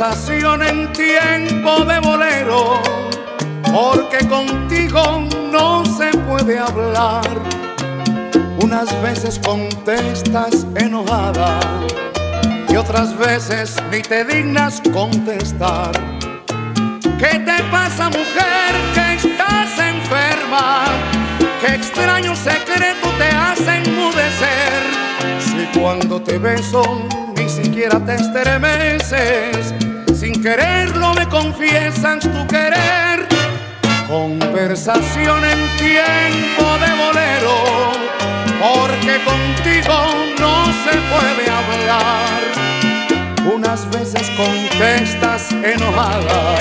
Conversación en tiempo de bolero, porque contigo no se puede hablar. Unas veces contestas enojada y otras veces ni te dignas contestar. ¿Qué te pasa mujer que estás enferma? ¿Qué extraño secreto te hace enmudecer? Si cuando te beso ni siquiera te estremeces, sin quererlo me confiesas tu querer. Conversación en tiempo de bolero, porque contigo no se puede hablar. Unas veces contestas enojada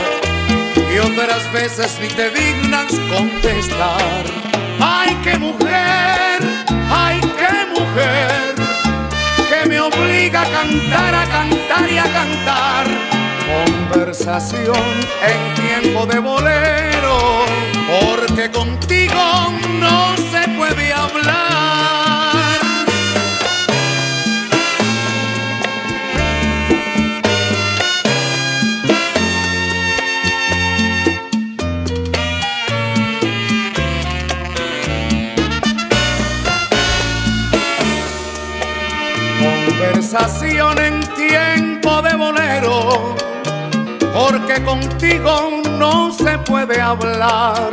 y otras veces ni te dignas contestar. ¡Ay, qué mujer! ¡Ay, qué mujer! Que me obliga a cantar, a cantar y a cantar. Conversación en tiempo de bolero, porque contigo no se puede hablar. Conversación en tiempo de bolero, porque contigo no se puede hablar.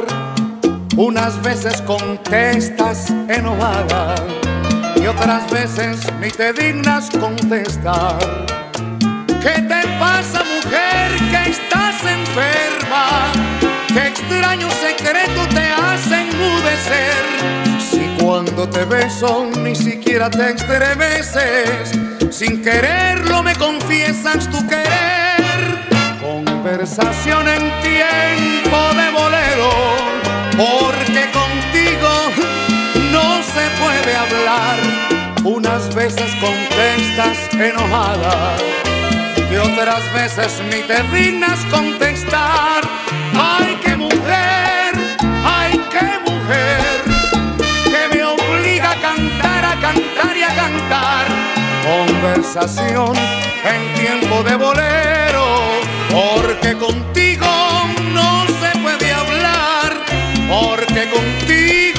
Unas veces contestas enojada y otras veces ni te dignas contestar. ¿Qué te pasa mujer que estás enferma? ¿Qué extraño secreto te hace enmudecer? Si cuando te beso ni siquiera te estremeces, sin quererlo me confiesas tu querer. Conversación en tiempo de bolero, porque contigo no se puede hablar. Unas veces contestas enojada y otras veces ni te dignas contestar. ¡Ay, qué mujer! ¡Ay, qué mujer! Que me obliga a cantar, a cantar y a cantar. Conversación en tiempo de bolero, contigo.